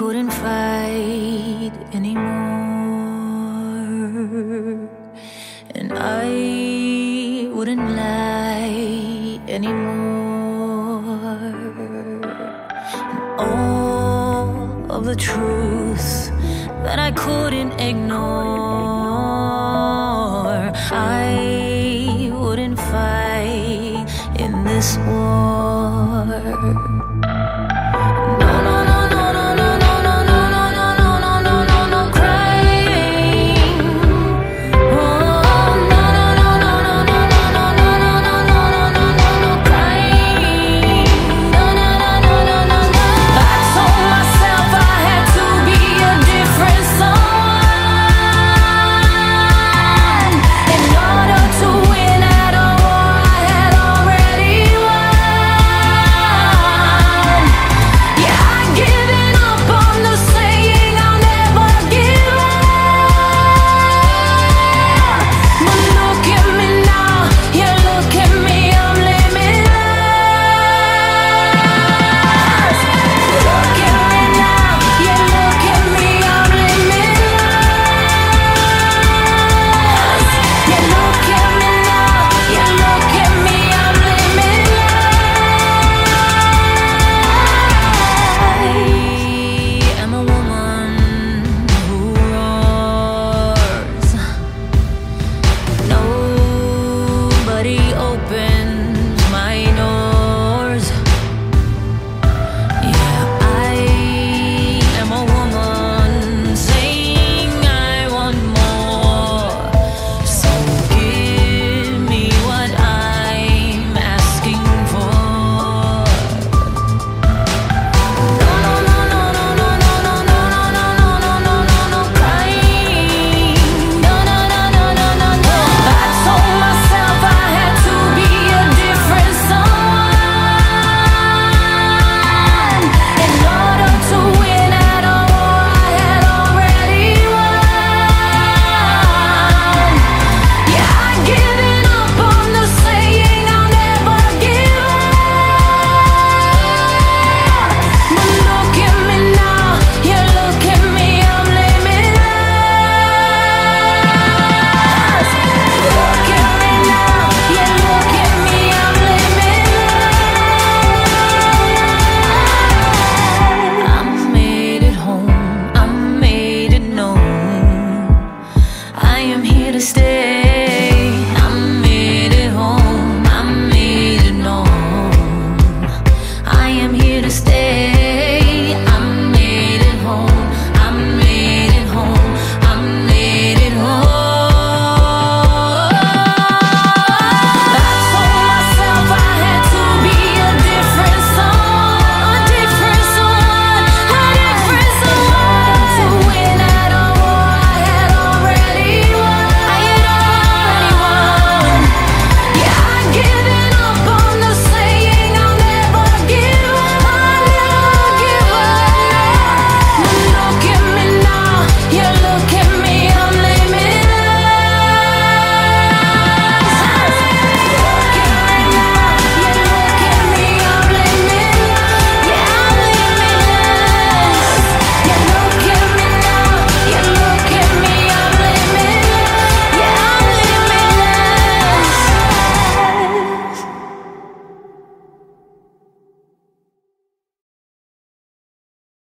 wouldn't fight anymore. And I wouldn't lie anymore. And all of the truth that I couldn't ignore, I wouldn't fight in this war. to stay.